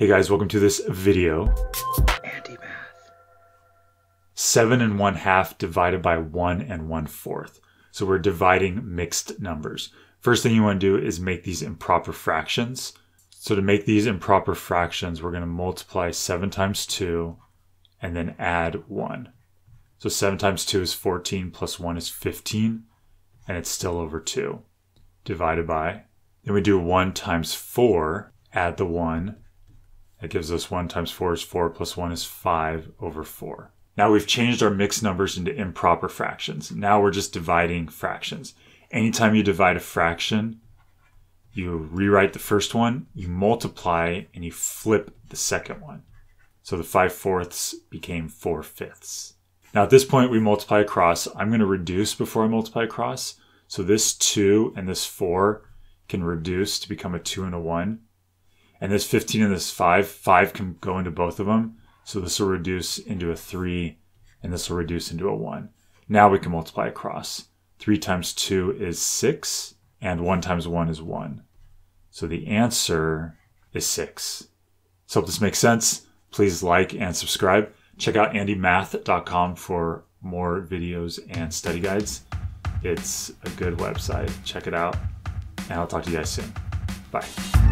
Hey guys, welcome to this video. Andy Math. Seven and one half divided by one and one fourth. So we're dividing mixed numbers. First thing you want to do is make these improper fractions. So to make these improper fractions, we're going to multiply seven times two and then add one. So seven times two is 14 plus one is 15 and it's still over two divided by. Then we do one times four, add the one, that gives us 1 times 4 is 4 plus 1 is 5 over 4. Now we've changed our mixed numbers into improper fractions. Now we're just dividing fractions. Anytime you divide a fraction, you rewrite the first one, you multiply, and you flip the second one. So the 5 fourths became 4 fifths. Now at this point we multiply across. I'm going to reduce before I multiply across. So this 2 and this 4 can reduce to become a 2 and a 1 and this 15 and this 5, 5 can go into both of them. So this will reduce into a 3, and this will reduce into a 1. Now we can multiply across. 3 times 2 is 6, and 1 times 1 is 1. So the answer is 6. So hope this makes sense. Please like and subscribe. Check out andymath.com for more videos and study guides. It's a good website. Check it out. And I'll talk to you guys soon. Bye.